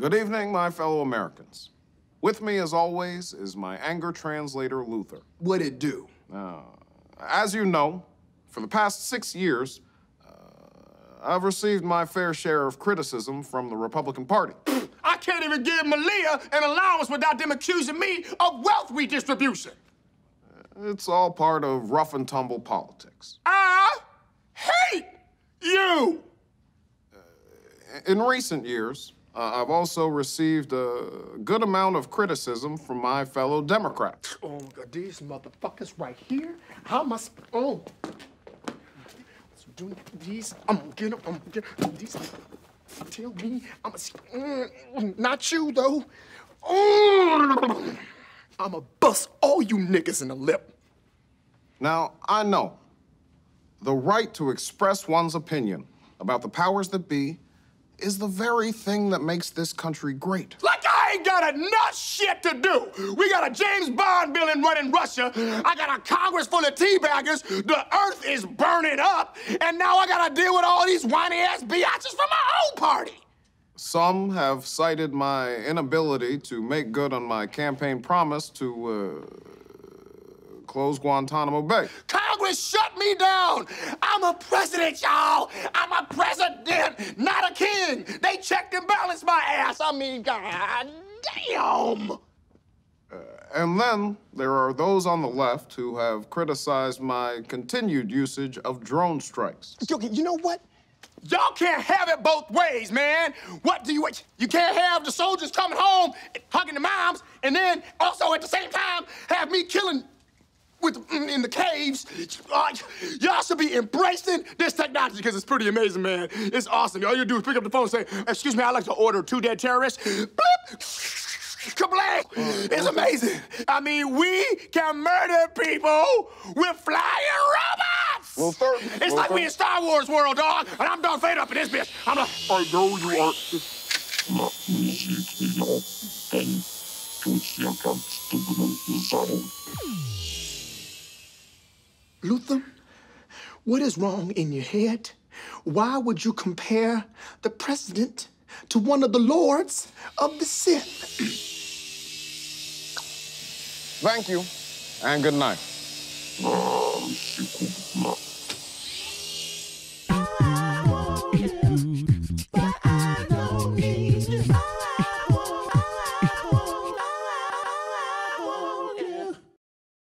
Good evening, my fellow Americans. With me, as always, is my anger translator, Luther. What'd it do? Uh, as you know, for the past six years, uh, I've received my fair share of criticism from the Republican Party. I can't even give Malia an allowance without them accusing me of wealth redistribution. It's all part of rough and tumble politics. I hate you! In recent years, uh, I've also received a good amount of criticism from my fellow Democrats. Oh, my God, these motherfuckers right here. How am I? Oh. So doing these, I'm gonna get them. I'm gonna get these. Tell me, I'm a. Not you though. Mm. I'ma bust all you niggas in the lip. Now, I know the right to express one's opinion about the powers that be is the very thing that makes this country great. Like I ain't got enough shit to do. We got a James Bond villain running Russia. I got a Congress full of teabaggers. The earth is burning up. And now I gotta deal with all these whiny ass biatches from my own party. Some have cited my inability to make good on my campaign promise to uh, close Guantanamo Bay. Shut me down. I'm a president, y'all. I'm a president, not a king. They checked and balanced my ass. I mean, god damn. Uh, and then there are those on the left who have criticized my continued usage of drone strikes. Yo, You know what? Y'all can't have it both ways, man. What do you want? You can't have the soldiers coming home, hugging the moms, and then also at the same time have me killing with in the caves. Y'all should be embracing this technology because it's pretty amazing, man. It's awesome. All you do is pick up the phone and say, "Excuse me, I'd like to order two dead terrorists." Blip. Kablam! Oh, it's amazing. I mean, we can murder people with flying robots. Well, third- it's well, like we third- in Star Wars world, dog. And I'm done fed up in this bitch. I'm a. I know you are. La musique ayant peine tout ganz Zone. Luther, what is wrong in your head? Why would you compare the president to one of the lords of the Sith? Thank you, and good night.